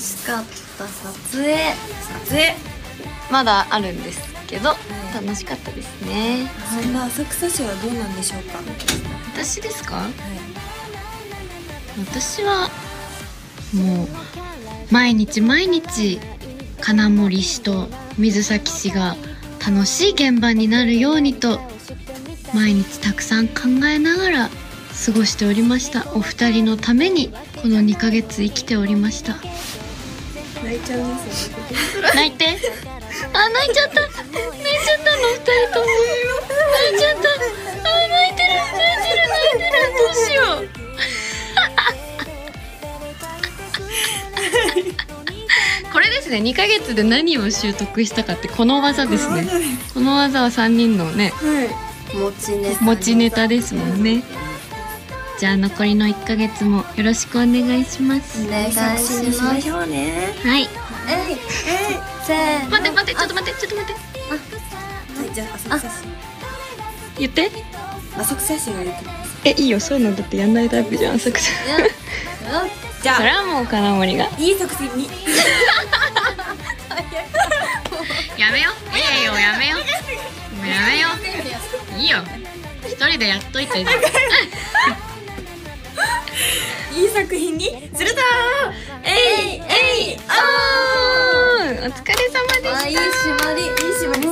しかった撮影。撮影。まだあるんですけど、楽しかったですね。そんな浅草市はどうなんでしょうか？私ですか？はい。私はもう毎日毎日金森氏と水崎氏が楽しい現場になるようにと毎日たくさん考えながら過ごしておりました。お二人のためにこの2ヶ月生きておりました泣いちゃうんですよ。泣いて。あ泣いちゃった。泣いちゃったの二人とも。泣いちゃった。あ泣いてる泣いてる泣いてる。どうしよう。これですね。2ヶ月で何を習得したかってこの技ですね。この技は3人のねはい。持ちネタですもんねじゃあ残りの1ヶ月もよろしくお願いします。お願いしまます。しょうねはいえいせーの。待って待ってちょっと待ってちょっと待って。はいじゃあ浅草市。言って。浅草市が言ってます。えいいよ。そういうのだってやんないタイプじゃん浅草。じゃあ。それはもう金森が。いい作戦に。やめよいいよやめよもう。やめよいいよ。一人でやっといて にするぞーえいえいおーお疲れ様でした。あいい締まりいい締まり